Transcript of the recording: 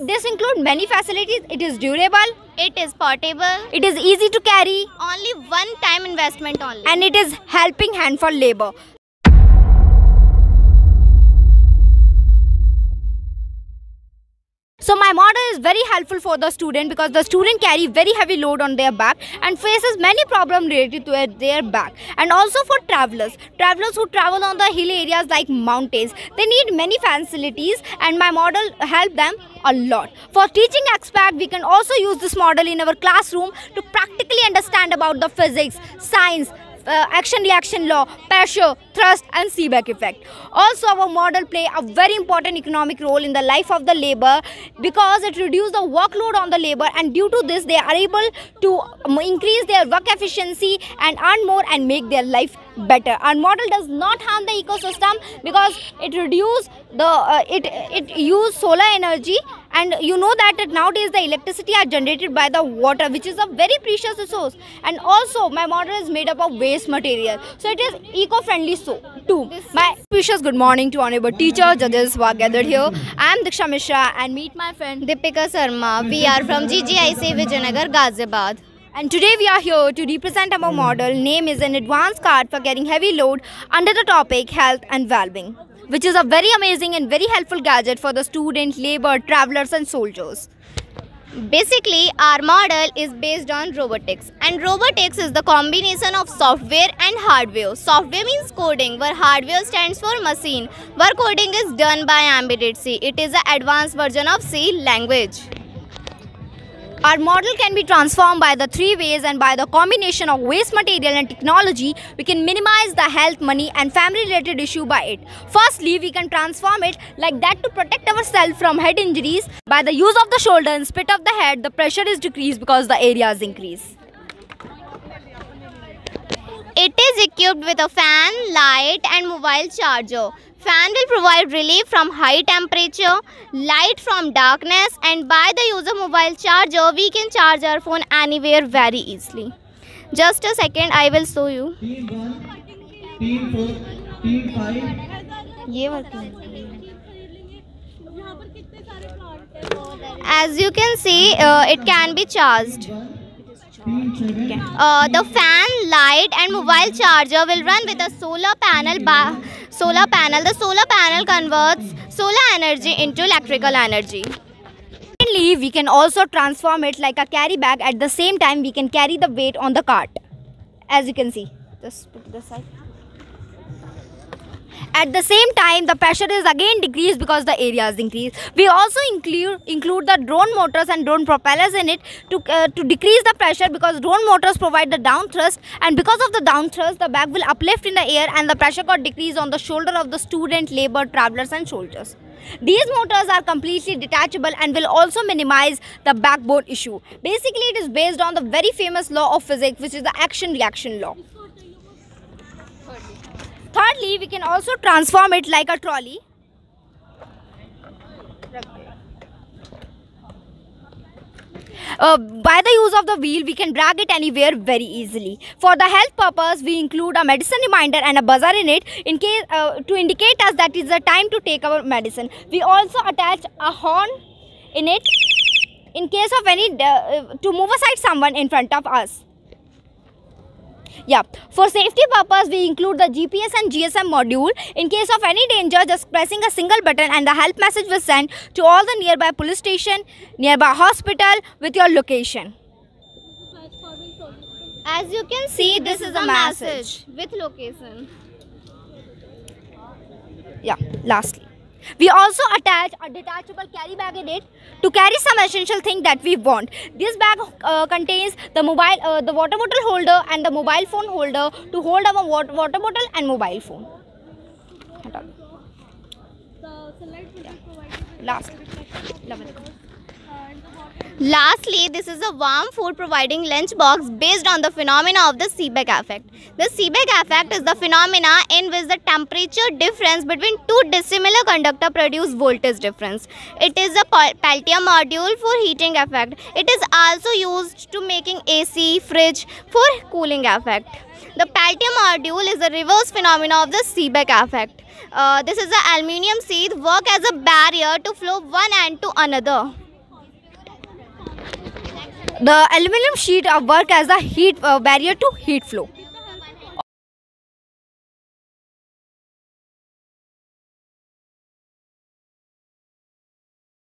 This includes many facilities. It is durable, It is portable. it is easy to carry, Only one time investment only. and it is helping hand for labor. So my model is very helpful for the student because the student carry very heavy load on their back and faces many problems related to their back. And also for travelers, travelers who travel on the hill areas like mountains, they need many facilities and my model help them a lot. For teaching aspect, we can also use this model in our classroom to practically understand about the physics, science, uh, action reaction law, pressure, thrust, and Seebeck effect. Also, our model play a very important economic role in the life of the labor because it reduces the workload on the labor, and due to this, they are able to um, increase their work efficiency and earn more and make their life better. Our model does not harm the ecosystem because it reduce the uh, it it use solar energy and you know that nowadays the electricity are generated by the water which is a very precious resource. And also my model is made up of waste material. So it is eco-friendly so too. My precious good morning to honorable teacher judges who are gathered here. I am diksha mishra and meet my friend dipika Sarma. We are from GGIC Vijayanagar, Ghaziabad. and today we are here to represent our model. Name is an advanced card for carrying heavy load under the topic health and well-being which is a very amazing and very helpful gadget for the student labor travelers and soldiers Basically, our model is based on robotics, and robotics is the combination of software and hardware. Software means coding, where hardware stands for machine, where coding is done by embedded C. It is an advanced version of C language. Our model can be transformed by the three ways and by the combination of waste material and technology, we can minimize the health, money and family related issue by it. Firstly, we can transform it like that to protect ourselves from head injuries. By the use of the shoulder and spit of the head, the pressure is decreased because the area is increased. It is equipped with a fan, light, and mobile charger. Fan will provide relief from high temperature, light from darkness, and by the use of mobile charger, we can charge our phone anywhere very easily. Just a second, I will show you. Team one team four team five ये working. As you can see, uh, it can be charged. Uh, the fan light and mobile charger will run with a solar panel solar panel. The solar panel converts solar energy into electrical energy. Finally, we can also transform it like a carry bag. At the same time we can carry the weight on the cart. As you can see just put it aside. At the same time, the pressure is again decreased because the area is increased. We also include include the drone motors and drone propellers in it to uh, to decrease the pressure because drone motors provide the down thrust and because of the down thrust, the bag will uplift in the air and the pressure got decreased on the shoulder of the student, labor, travelers, and soldiers. These motors are completely detachable and will also minimize the backbone issue. Basically, it is based on the very famous law of physics, which is the action reaction law. Thirdly, we can also transform it like a trolley. Uh, by the use of the wheel, we can drag it anywhere very easily. For the health purpose, we include a medicine reminder and a buzzer in it in case uh, to indicate us that it's the time to take our medicine. We also attach a horn in it in case of any uh, to move aside someone in front of us. Yeah, for safety purpose, we include the GPS and GSM module. In case of any danger, just pressing a single button and the help message will send to all the nearby police station, nearby hospital with your location. As you can see, this, is a message with location. Yeah, lastly. We also attach a detachable carry bag in it to carry some essential thing that we want. This bag uh, contains the mobile, uh, the water bottle holder and the mobile phone holder to hold our water bottle and mobile phone. Last. Last. Lastly, this is a warm food providing lunch box based on the phenomena of the Seebeck effect. The Seebeck effect is the phenomena in which the temperature difference between two dissimilar conductor produce voltage difference. It is a Pel- Peltier module for heating effect. It is also used to making AC, fridge for cooling effect. The Peltier module is the reverse phenomena of the Seebeck effect. Uh, this is the aluminium sheath work as a barrier to flow one end to another. The aluminum sheet work as a heat uh, barrier to heat flow.